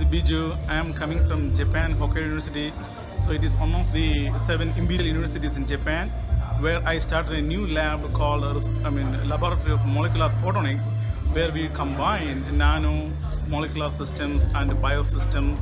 is Biju. I am coming from Japan, Hokkaido University. So it is one of the seven imperial universities in Japan where I started a new lab called, uh, I mean, Laboratory of Molecular Photonics where we combine nano molecular systems and biosystem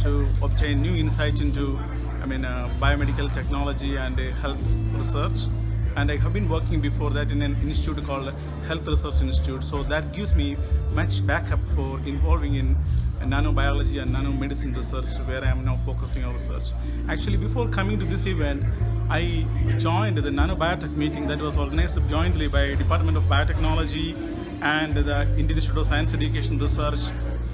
to obtain new insight into, I mean, uh, biomedical technology and uh, health research and I have been working before that in an institute called Health Research Institute. So that gives me much backup for involving in nanobiology and nanomedicine research where I am now focusing on research. Actually, before coming to this event, I joined the nanobiotech meeting that was organized jointly by Department of Biotechnology and the Indian Institute of Science Education Research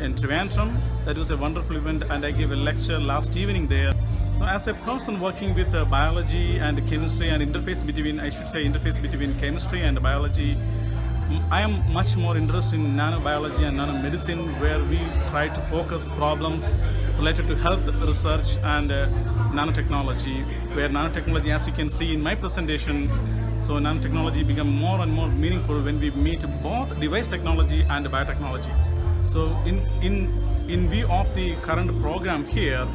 in Trivandrum. That was a wonderful event and I gave a lecture last evening there so as a person working with uh, biology and chemistry and interface between, I should say interface between chemistry and biology, I am much more interested in nanobiology and nanomedicine where we try to focus problems related to health research and uh, nanotechnology, where nanotechnology, as you can see in my presentation, so nanotechnology become more and more meaningful when we meet both device technology and biotechnology. So in, in, in view of the current program here,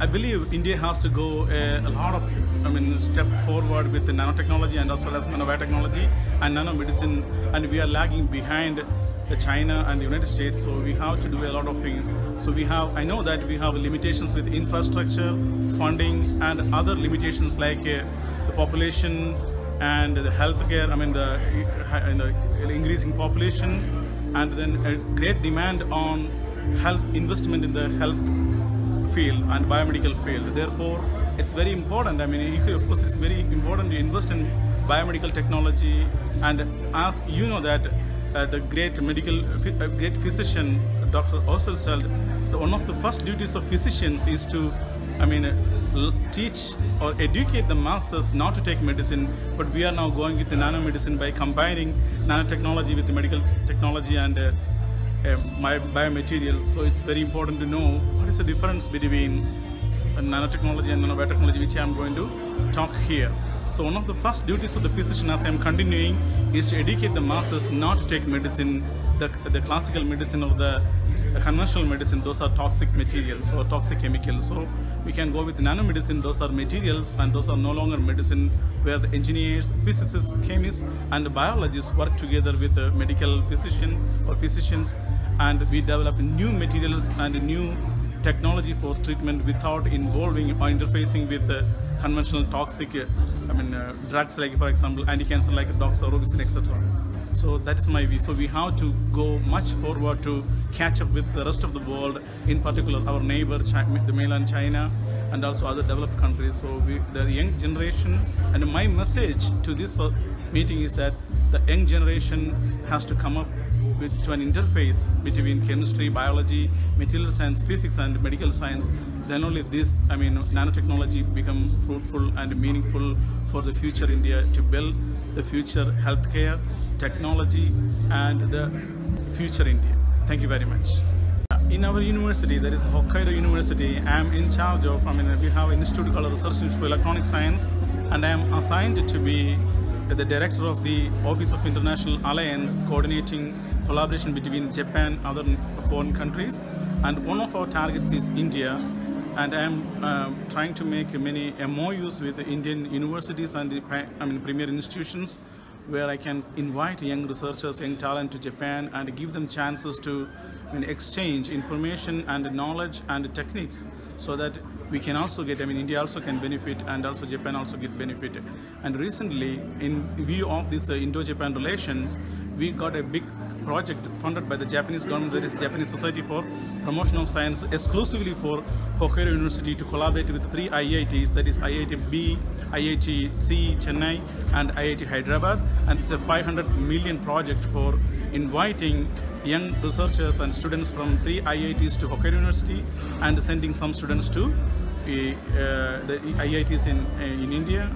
I believe India has to go a, a, lot of, I mean, step forward with nanotechnology and as well as nanobiotechnology and nanomedicine, and we are lagging behind the China and the United States. So we have to do a lot of things. So we have, I know that we have limitations with infrastructure, funding, and other limitations like uh, the population and the healthcare. I mean, the, the increasing population, and then a great demand on health investment in the health field and biomedical field. Therefore, it's very important. I mean, of course, it's very important to invest in biomedical technology. And as you know that uh, the great medical, uh, great physician, Dr. Osler said, one of the first duties of physicians is to, I mean, teach or educate the masses not to take medicine, but we are now going with the nanomedicine by combining nanotechnology with the medical technology and uh, my biomaterials. So it's very important to know what is the difference between nanotechnology and nanobiotechnology, which I'm going to talk here. So one of the first duties of the physician as I'm continuing is to educate the masses not to take medicine, the, the classical medicine or the, the conventional medicine, those are toxic materials or toxic chemicals. So we can go with nanomedicine, those are materials and those are no longer medicine where the engineers, physicists, chemists and biologists work together with the medical physician or physicians and we develop new materials and new technology for treatment without involving or interfacing with the conventional toxic I mean uh, drugs like for example anti-cancer like doxorubicin etc. So that is my view. So we have to go much forward to catch up with the rest of the world, in particular our neighbor, China, the mainland China, and also other developed countries. So we, the young generation, and my message to this uh, meeting is that the young generation has to come up to an interface between chemistry, biology, material science, physics, and medical science, then only this, I mean, nanotechnology become fruitful and meaningful for the future India to build the future healthcare, technology, and the future India. Thank you very much. In our university, that is Hokkaido University, I am in charge of, I mean, we have an institute called Research Institute for Electronic Science, and I am assigned to be the director of the Office of International Alliance coordinating collaboration between Japan and other foreign countries. And one of our targets is India. And I am uh, trying to make many MOUs with Indian universities and I mean, premier institutions where I can invite young researchers, young talent to Japan and give them chances to I mean, exchange information and knowledge and techniques so that we can also get, I mean, India also can benefit and also Japan also get benefited. And recently, in view of this uh, Indo-Japan relations, we got a big project funded by the Japanese government, that is Japanese Society for Promotion of Science, exclusively for Hokkaido University to collaborate with three IITs, that is IIT B, IIT C Chennai, and IIT Hyderabad. And it's a 500 million project for inviting young researchers and students from three IITs to Hokkaido University and sending some students to uh, the IITs in, uh, in India